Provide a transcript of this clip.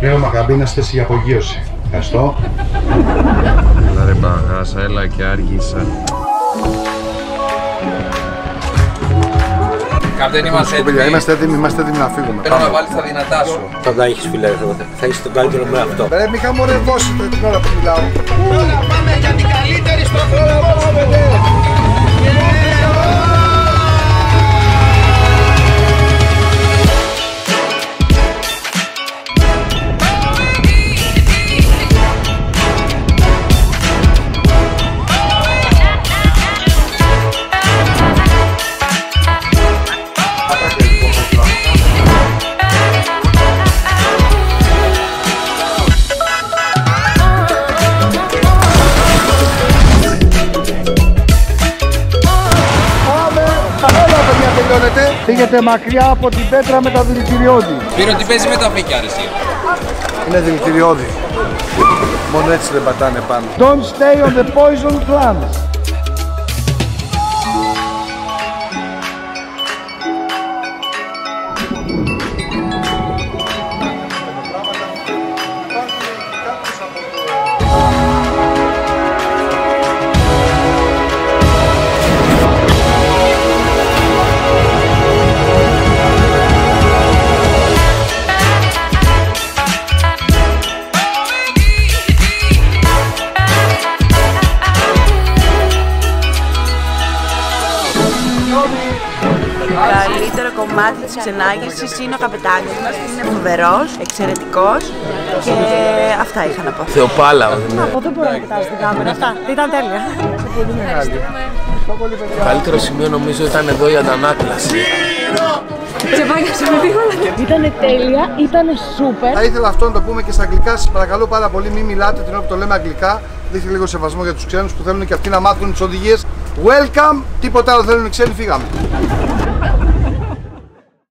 Πλέον καμπίνα θέση για απογείωση. Ευχαριστώ. Έλα ρε παγάσα, έλα και άργησα. Καπτέν, είμαστε Παιδιά, έτοιμοι. είμαστε έτοιμοι, είμαστε έτοιμοι να φύγουμε. Θέλω να βάλεις τα δυνατά σου. Θα τα έχεις φίλε, θα- θα είσαι το καλύτερο με αυτό. Ρε, μη χαμορευόσετε την ώρα που μιλάω. Έλα, παιδιά, τελειώνετε. Φύγετε μακριά από την πέτρα με τα δηλητηριώδη. Πήρε ότι παίζει με τα φύκια, ρε εσύ. Είναι δηλητηριώδη. Μόνο έτσι δεν πατάνε πάνω. Don't stay on the poison plants. Καλύτερο κομμάτι της ξενάγησης είναι ο καπετάνιος μας. Είναι φοβερός, εξαιρετικός και αυτά είχα να πω. Θεοπάλαο. Από δεν μπορώ να κοιτάζω την κάμερα. Αυτά. Ήταν τέλεια. Το καλύτερο σημείο νομίζω ήταν εδώ η αντανάκλαση. Ήταν τέλεια, ήταν σούπερ. Θα ήθελα αυτό να το πούμε και στα αγγλικά. Σας παρακαλώ πάρα πολύ, μην μιλάτε την ώρα που το λέμε αγγλικά. Δείχνει λίγο σεβασμό για τους ξένους που θέλουν και αυτοί να μάθουν τις οδηγίες. Welcome, τίποτα άλλο θέλουν οι ξένοι, φύγαμε.